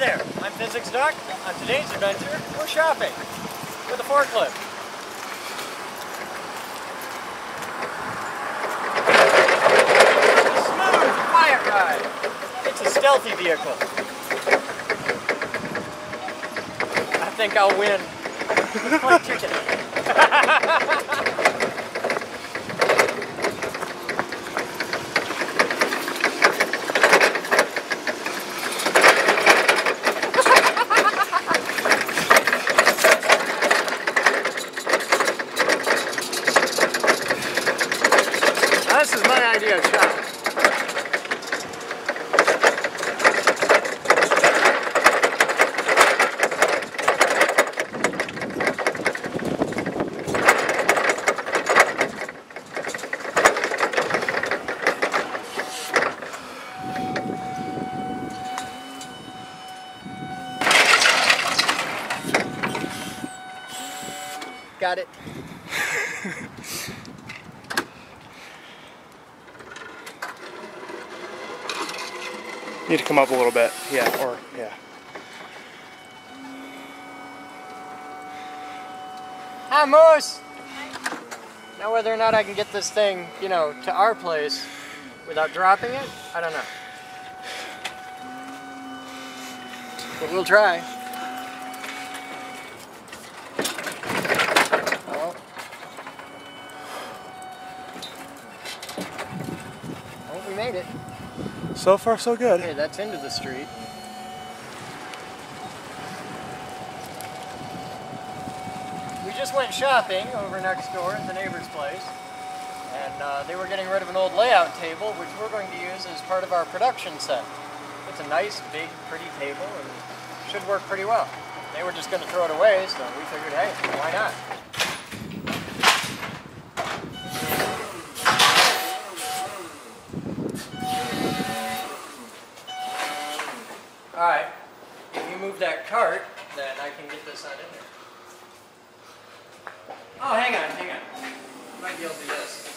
there, I'm Physics Doc. On today's adventure, we're shopping with a forklift. Smooth, quiet ride. It's a stealthy vehicle. I think I'll win. Play chicken. This is my idea shopping. Got it. Need to come up a little bit. Yeah, or, yeah. Hi, Moose! Now whether or not I can get this thing, you know, to our place without dropping it, I don't know. But we'll try. Oh. Oh, we made it. So far, so good. Okay, that's into the street. We just went shopping over next door at the neighbor's place, and uh, they were getting rid of an old layout table, which we're going to use as part of our production set. It's a nice, big, pretty table, and should work pretty well. They were just going to throw it away, so we figured, hey, why not? Cart, then I can get this on in there. Oh, hang on, hang on. I might be able to do this.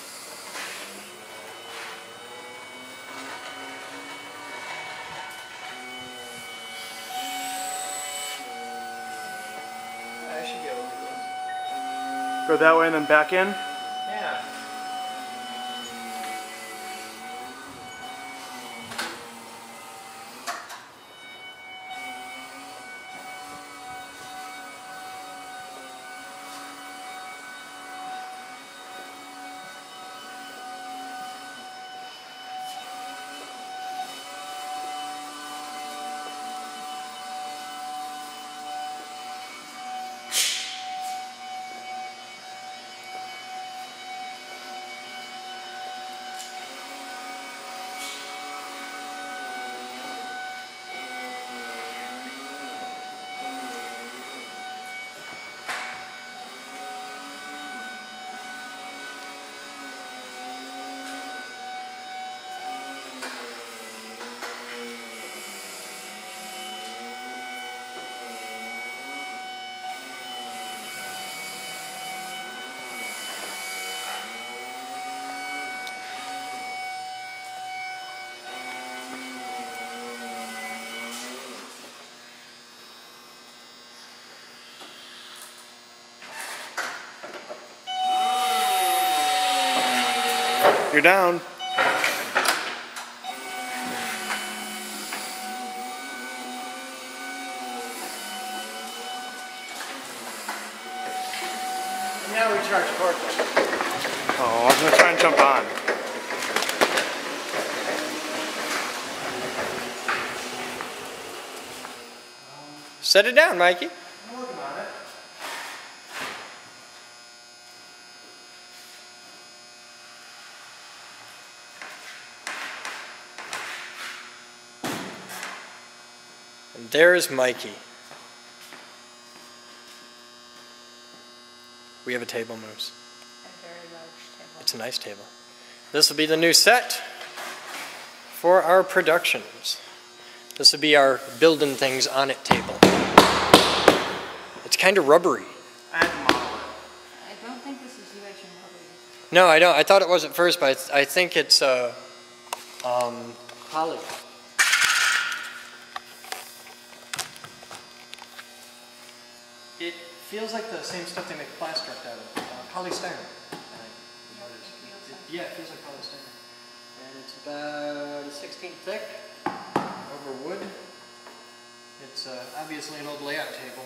I should be able to do this. Go that way and then back in. Yeah. You're down. Now we charge. Oh, I'm gonna try and jump on. Set it down, Mikey. I'm working on it. And there's Mikey. We have a table, Moose. A very large table. It's a nice table. This will be the new set for our productions. This will be our building things on it table. It's kind of rubbery. I had to model it. I don't think this is and rubbery. No, I don't. I thought it was at first, but I, th- I think it's uh, um, poly. It feels like the same stuff they make Plastruct out of, uh, polystyrene. I think is what it is. it feels like- Yeah, it feels like polystyrene. And it's about a 16 thick over wood. It's uh, obviously an old layout table,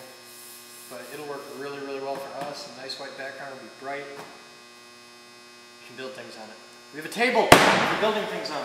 but it'll work really, really well for us. A nice white background will be bright. You can build things on it. We have a table for building things on.